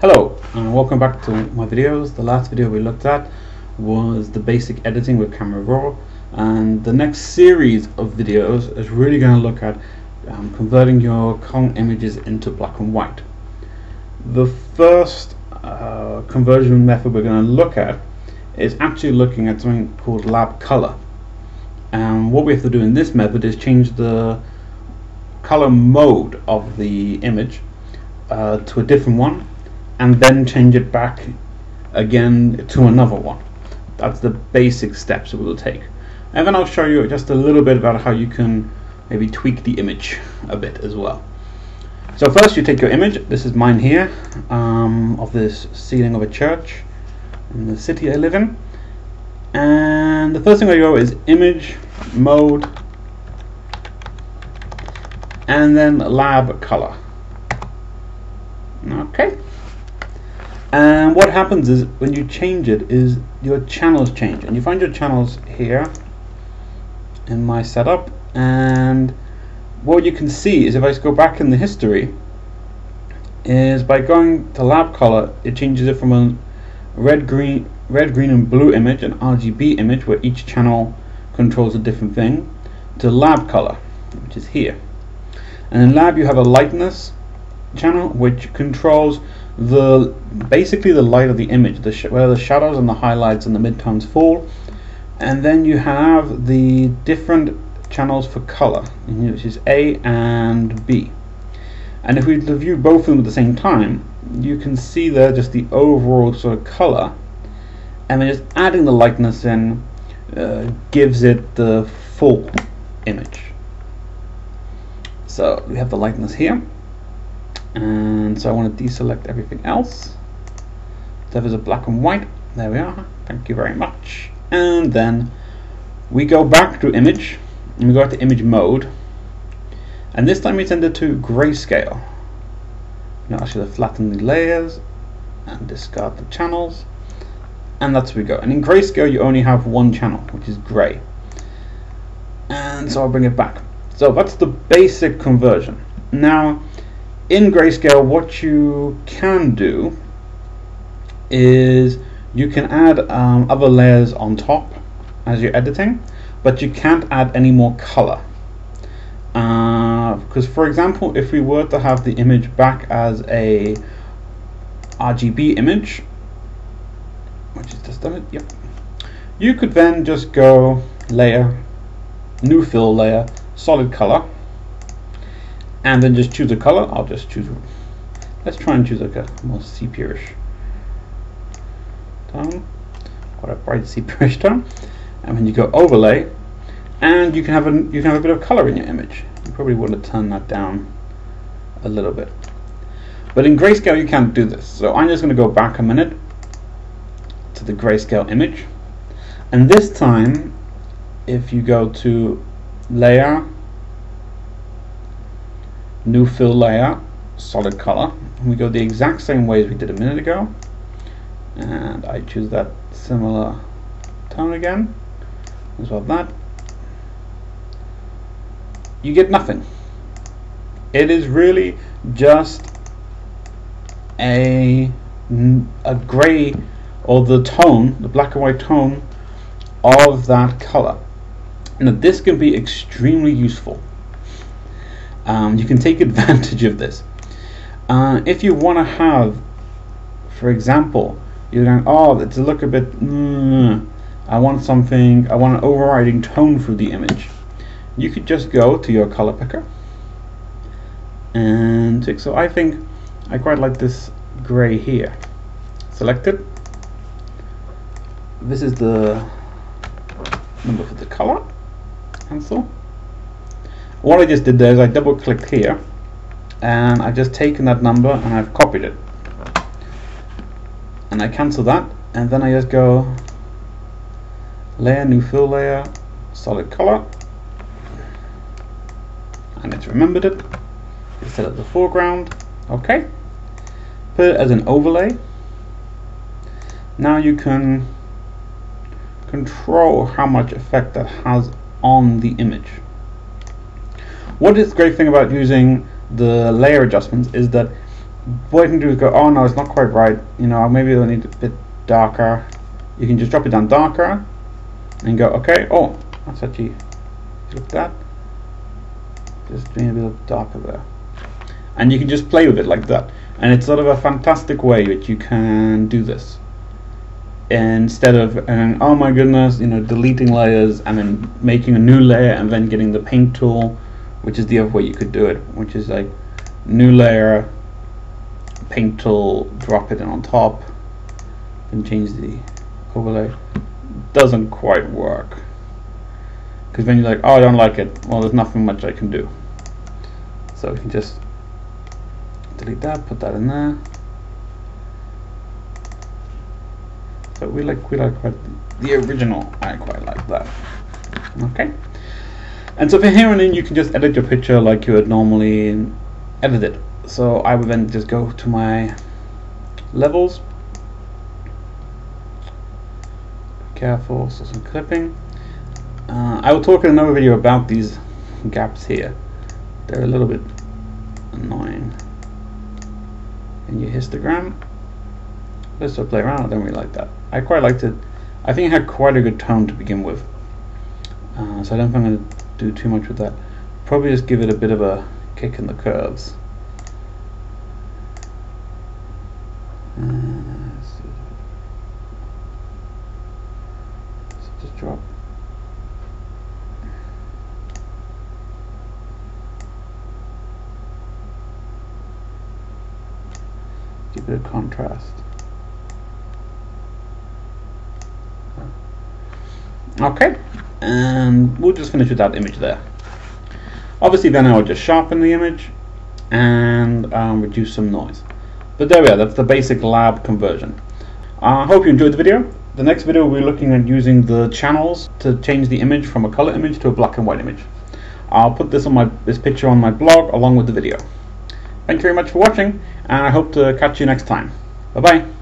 Hello and welcome back to my videos. The last video we looked at was the basic editing with Camera Raw and the next series of videos is really going to look at um, converting your Kong images into black and white. The first uh, conversion method we're going to look at is actually looking at something called lab color and what we have to do in this method is change the color mode of the image uh, to a different one and then change it back again to another one. That's the basic steps it will take. And then I'll show you just a little bit about how you can maybe tweak the image a bit as well. So first you take your image, this is mine here, um, of this ceiling of a church in the city I live in. And the first thing I go is image, mode, and then lab color. Okay. And what happens is when you change it is your channels change. And you find your channels here in my setup and what you can see is if I go back in the history is by going to lab color it changes it from a red green red green and blue image an RGB image where each channel controls a different thing to lab color which is here. And in lab you have a lightness channel which controls the basically the light of the image, the where the shadows and the highlights and the midtones fall, and then you have the different channels for color, which is A and B. And if we view both of them at the same time, you can see there just the overall sort of color, and then just adding the lightness in uh, gives it the full image. So we have the lightness here and so I want to deselect everything else. So there's a black and white. There we are. Thank you very much. And then we go back to image and we go to image mode. And this time we send it to grayscale. Now should flatten the layers and discard the channels. And that's where we go. And in grayscale you only have one channel which is gray. And so I'll bring it back. So that's the basic conversion. Now in grayscale what you can do is you can add um, other layers on top as you're editing but you can't add any more color. Because uh, for example if we were to have the image back as a RGB image which is just done it? Yep. You could then just go layer new fill layer solid color and then just choose a color. I'll just choose, let's try and choose like a more sepia-ish tone, quite a bright sepia-ish tone. And then you go overlay, and you can have a you can have a bit of color in your image. You probably want to turn that down a little bit. But in grayscale you can't do this. So I'm just going to go back a minute to the grayscale image. And this time, if you go to layer, new fill layer, solid color. We go the exact same way as we did a minute ago. And I choose that similar tone again, as well that. You get nothing. It is really just a, a gray or the tone, the black and white tone of that color. Now this can be extremely useful um, you can take advantage of this. Uh, if you want to have, for example, you're going, oh, it's a look a bit, mm, I want something, I want an overriding tone for the image. You could just go to your color picker and so I think I quite like this gray here. Select it. This is the number for the color. Cancel what I just did there is I double clicked here and I've just taken that number and I've copied it. And I cancel that and then I just go layer new fill layer solid color and it's remembered it. Set up the foreground. Okay. Put it as an overlay. Now you can control how much effect that has on the image what is the great thing about using the layer adjustments is that what you can do is go, oh no, it's not quite right. You know, maybe it'll need a bit darker. You can just drop it down darker and go, okay, oh, that's actually, look at that. Just being a bit darker there. And you can just play with it like that. And it's sort of a fantastic way that you can do this. Instead of, and oh my goodness, you know, deleting layers and then making a new layer and then getting the paint tool, which is the other way you could do it, which is like new layer, paint tool, drop it in on top, and change the overlay. Doesn't quite work. Because then you're like, oh, I don't like it. Well, there's nothing much I can do. So you can just delete that, put that in there. So we like we like quite the original. I quite like that. Okay. And so from here on in, you can just edit your picture like you would normally edit it. So I would then just go to my levels. Careful, so some clipping. Uh, I will talk in another video about these gaps here. They're a little bit annoying. In your histogram, let's just play around. I don't really like that. I quite liked it. I think it had quite a good tone to begin with. Uh, so I don't think I'm going to do too much with that. Probably just give it a bit of a kick in the curves. Uh, just drop. Give it a contrast. Okay, and we'll just finish with that image there. Obviously then I'll just sharpen the image and um, reduce some noise. But there we are, that's the basic lab conversion. I uh, hope you enjoyed the video. The next video we're looking at using the channels to change the image from a color image to a black and white image. I'll put this on my this picture on my blog along with the video. Thank you very much for watching and I hope to catch you next time. Bye bye.